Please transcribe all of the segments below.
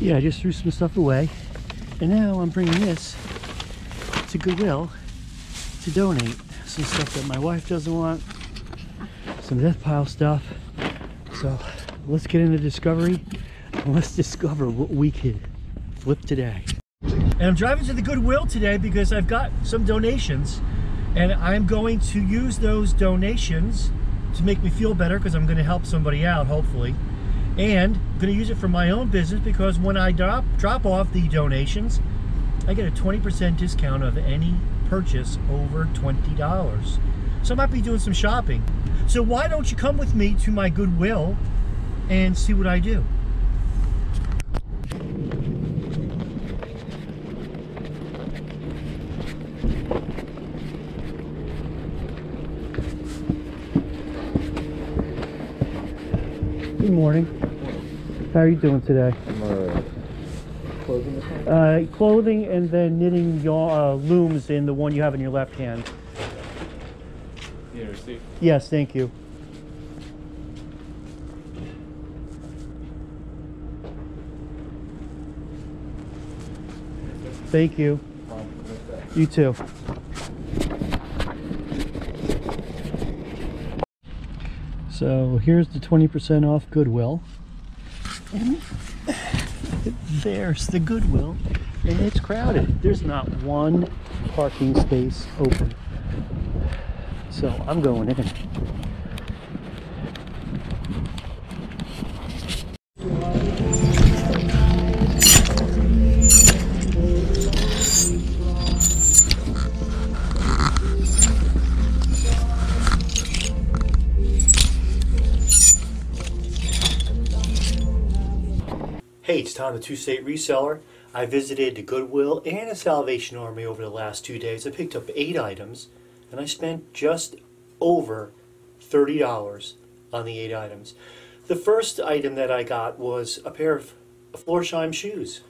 Yeah, I just threw some stuff away. And now I'm bringing this to Goodwill to donate some stuff that my wife doesn't want, some death pile stuff. So let's get into discovery and let's discover what we could flip today. And I'm driving to the Goodwill today because I've got some donations and I'm going to use those donations to make me feel better because I'm going to help somebody out hopefully and I'm going to use it for my own business because when I drop drop off the donations I get a 20% discount of any purchase over $20 so I might be doing some shopping. So why don't you come with me to my Goodwill and see what I do Good morning. How are you doing today? I'm uh, closing this one. Uh, clothing and then knitting your uh, looms in the one you have in your left hand. You know, see. Yes, thank you. Thank you. You too. So here's the 20% off Goodwill. And there's the Goodwill. And it's crowded. There's not one parking space open. So I'm going in. Hey, it's Tom, Two State Reseller. I visited the Goodwill and a Salvation Army over the last two days. I picked up eight items and I spent just over $30 on the eight items. The first item that I got was a pair of Florsheim shoes.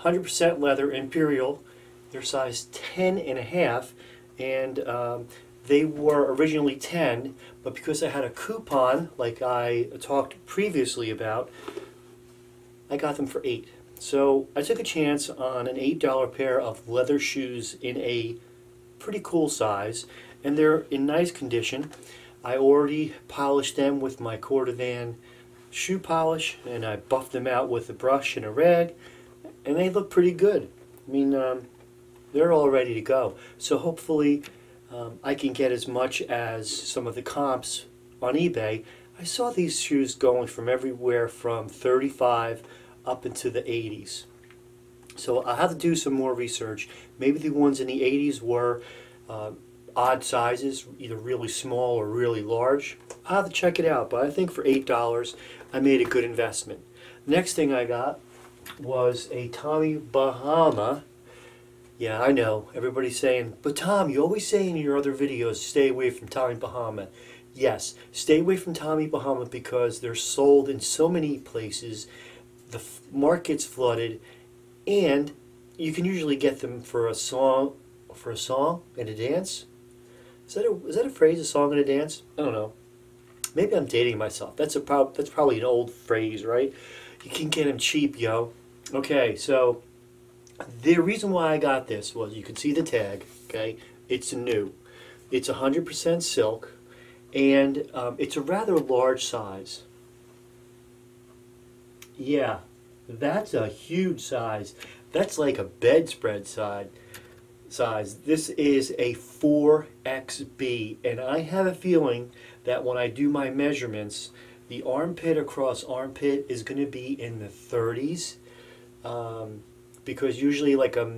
100% leather Imperial. They're size 10 and a half and um, they were originally 10 but because I had a coupon like I talked previously about I got them for eight. So I took a chance on an eight dollar pair of leather shoes in a pretty cool size, and they're in nice condition. I already polished them with my Cordovan shoe polish, and I buffed them out with a brush and a rag, and they look pretty good. I mean, um, they're all ready to go. So hopefully, um, I can get as much as some of the comps on eBay. I saw these shoes going from everywhere from 35 up into the 80s. So I'll have to do some more research. Maybe the ones in the 80s were uh, odd sizes, either really small or really large. I'll have to check it out, but I think for $8, I made a good investment. Next thing I got was a Tommy Bahama. Yeah, I know. Everybody's saying, but Tom, you always say in your other videos, stay away from Tommy Bahama. Yes, stay away from Tommy Bahama because they're sold in so many places. The market's flooded, and you can usually get them for a song, for a song and a dance. Is that a is that a phrase? A song and a dance? I don't know. Maybe I'm dating myself. That's a prob- that's probably an old phrase, right? You can get them cheap, yo. Okay, so the reason why I got this was you can see the tag. Okay, it's new. It's 100% silk and um, it's a rather large size. Yeah, that's a huge size. That's like a bedspread size. Size. This is a 4XB, and I have a feeling that when I do my measurements, the armpit across armpit is going to be in the 30s. Um, because usually like a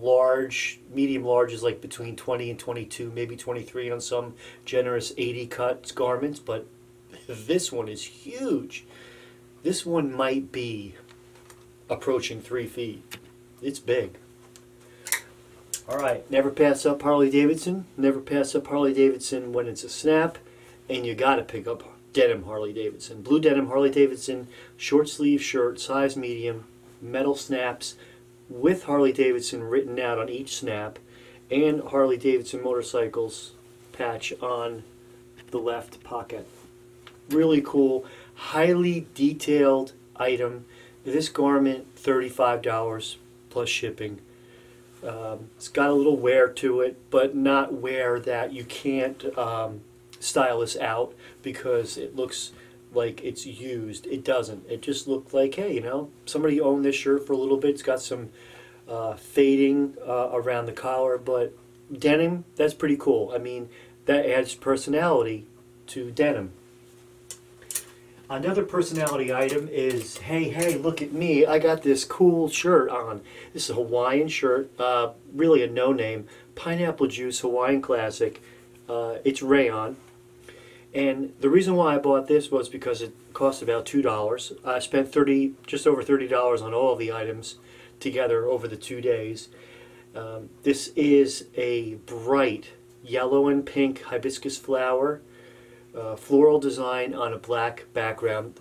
large, medium large is like between 20 and 22, maybe 23 on some generous 80 cut garments, but this one is huge. This one might be approaching three feet. It's big. All right, never pass up Harley Davidson. Never pass up Harley Davidson when it's a snap, and you got to pick up denim Harley Davidson. Blue denim Harley Davidson, short sleeve shirt, size medium, metal snaps, with Harley Davidson written out on each snap and Harley Davidson motorcycles patch on the left pocket. Really cool, highly detailed item. this garment thirty-five dollars plus shipping. Um, it's got a little wear to it, but not wear that you can't um, style this out because it looks like it's used. It doesn't. It just looked like, hey, you know, somebody owned this shirt for a little bit. It's got some uh, fading uh, around the collar, but denim, that's pretty cool. I mean, that adds personality to denim. Another personality item is, hey, hey, look at me. I got this cool shirt on. This is a Hawaiian shirt, uh, really a no-name. Pineapple Juice Hawaiian Classic. Uh, it's rayon. And the reason why I bought this was because it cost about $2. I spent 30, just over $30 on all the items together over the two days. Um, this is a bright yellow and pink hibiscus flower uh, floral design on a black background.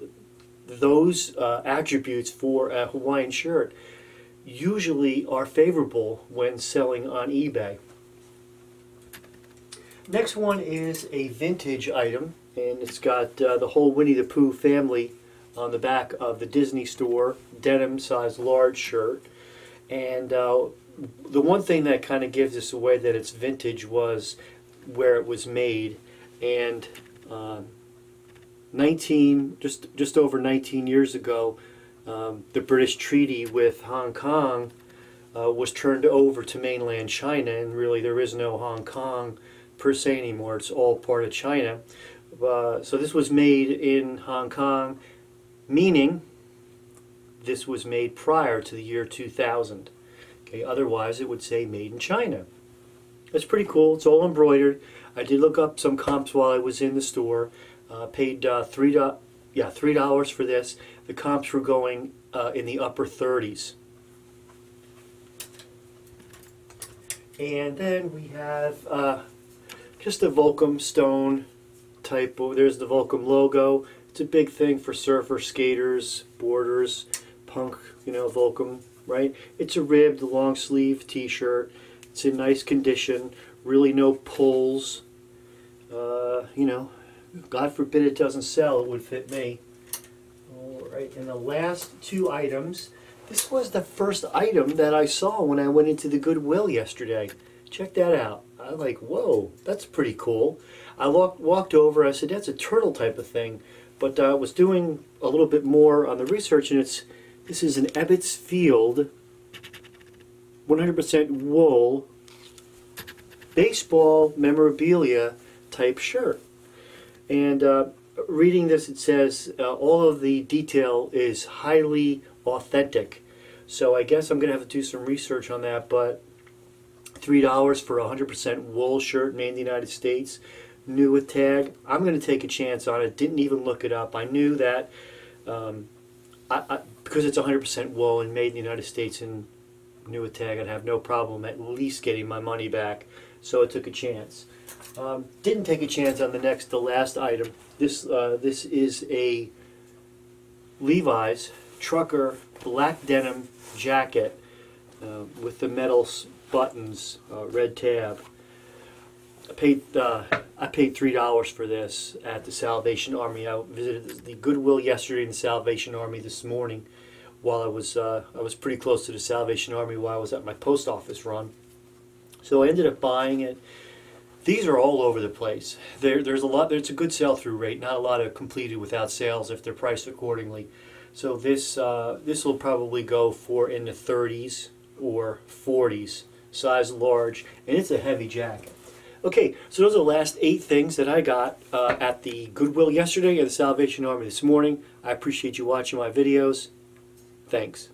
Those uh, attributes for a Hawaiian shirt usually are favorable when selling on eBay. Next one is a vintage item, and it's got uh, the whole Winnie the Pooh family on the back of the Disney Store denim size large shirt. And uh, the one thing that kind of gives this away that it's vintage was where it was made. And uh, 19, just just over 19 years ago, um, the British treaty with Hong Kong uh, was turned over to mainland China, and really there is no Hong Kong per se anymore. It's all part of China. Uh, so this was made in Hong Kong, meaning this was made prior to the year 2000. Okay, otherwise it would say made in China. It's pretty cool. It's all embroidered. I did look up some comps while I was in the store. Uh, paid uh, three yeah three dollars for this. The comps were going uh, in the upper 30s. And then we have uh, just a Volcom stone type. There's the Volcom logo. It's a big thing for surfers, skaters, boarders, punk. You know Volcom, right? It's a ribbed long sleeve T-shirt. It's in nice condition. Really no pulls. Uh, you know, God forbid it doesn't sell. It would fit me. All right, and the last two items. This was the first item that I saw when I went into the Goodwill yesterday. Check that out. I'm like, whoa, that's pretty cool. I walked, walked over, I said, that's a turtle type of thing. But I uh, was doing a little bit more on the research, and it's this is an Ebbets Field 100% wool baseball memorabilia type shirt. And uh, reading this, it says uh, all of the detail is highly authentic. So I guess I'm going to have to do some research on that, but $3 for a 100% wool shirt made in the United States, new with tag. I'm going to take a chance on it. Didn't even look it up. I knew that um, I, I, because it's 100% wool and made in the United States and new with tag, I'd have no problem at least getting my money back. So I took a chance. Um, didn't take a chance on the next, the last item. This uh, this is a Levi's trucker black denim jacket uh, with the metal buttons, uh, red tab. I paid uh, I paid three dollars for this at the Salvation Army. I visited the Goodwill yesterday and the Salvation Army this morning. While I was uh, I was pretty close to the Salvation Army while I was at my post office run, so I ended up buying it. These are all over the place. There, there's a lot. There's a good sell-through rate. Not a lot of completed without sales if they're priced accordingly. So this uh, this will probably go for in the 30s or 40s, size large, and it's a heavy jacket. Okay, so those are the last eight things that I got uh, at the Goodwill yesterday and the Salvation Army this morning. I appreciate you watching my videos. Thanks.